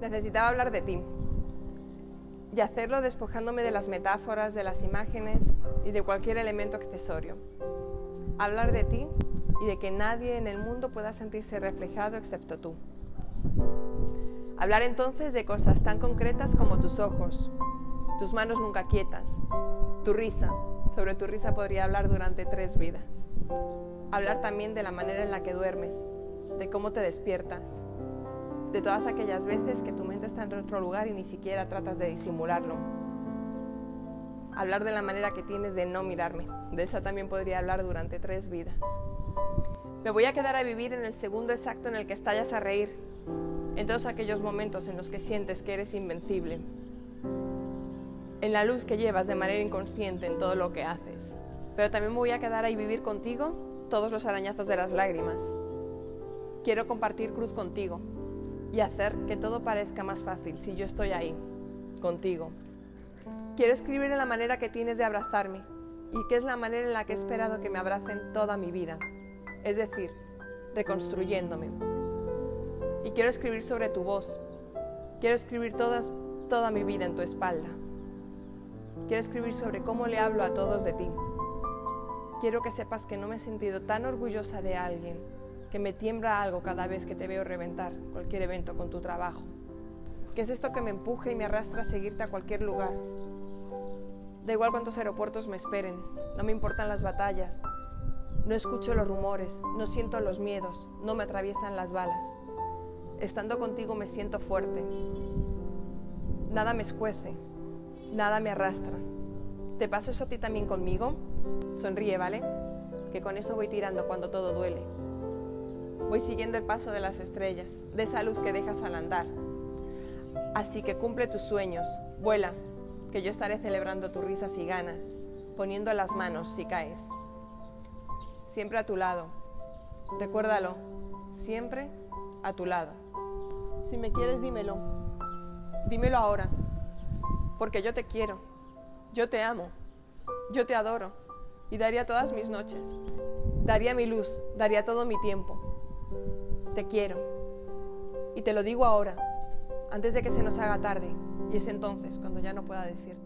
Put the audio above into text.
Necesitaba hablar de ti y hacerlo despojándome de las metáforas, de las imágenes y de cualquier elemento accesorio. Hablar de ti y de que nadie en el mundo pueda sentirse reflejado excepto tú. Hablar entonces de cosas tan concretas como tus ojos, tus manos nunca quietas, tu risa. Sobre tu risa podría hablar durante tres vidas. Hablar también de la manera en la que duermes, de cómo te despiertas, de todas aquellas veces que tu mente está en otro lugar y ni siquiera tratas de disimularlo. Hablar de la manera que tienes de no mirarme. De esa también podría hablar durante tres vidas. Me voy a quedar a vivir en el segundo exacto en el que estallas a reír, en todos aquellos momentos en los que sientes que eres invencible, en la luz que llevas de manera inconsciente en todo lo que haces. Pero también me voy a quedar ahí vivir contigo todos los arañazos de las lágrimas. Quiero compartir cruz contigo, y hacer que todo parezca más fácil si yo estoy ahí, contigo. Quiero escribir en la manera que tienes de abrazarme y que es la manera en la que he esperado que me abracen toda mi vida, es decir, reconstruyéndome. Y quiero escribir sobre tu voz, quiero escribir todas, toda mi vida en tu espalda. Quiero escribir sobre cómo le hablo a todos de ti. Quiero que sepas que no me he sentido tan orgullosa de alguien que me tiembla algo cada vez que te veo reventar cualquier evento con tu trabajo. ¿Qué es esto que me empuje y me arrastra a seguirte a cualquier lugar? Da igual cuántos aeropuertos me esperen, no me importan las batallas, no escucho los rumores, no siento los miedos, no me atraviesan las balas. Estando contigo me siento fuerte. Nada me escuece, nada me arrastra. ¿Te pasa eso a ti también conmigo? Sonríe, ¿vale? Que con eso voy tirando cuando todo duele. Voy siguiendo el paso de las estrellas, de esa luz que dejas al andar. Así que cumple tus sueños, vuela, que yo estaré celebrando tus risas y ganas, poniendo las manos si caes. Siempre a tu lado. Recuérdalo, siempre a tu lado. Si me quieres, dímelo. Dímelo ahora, porque yo te quiero, yo te amo, yo te adoro y daría todas mis noches, daría mi luz, daría todo mi tiempo te quiero. Y te lo digo ahora, antes de que se nos haga tarde, y es entonces cuando ya no pueda decirte.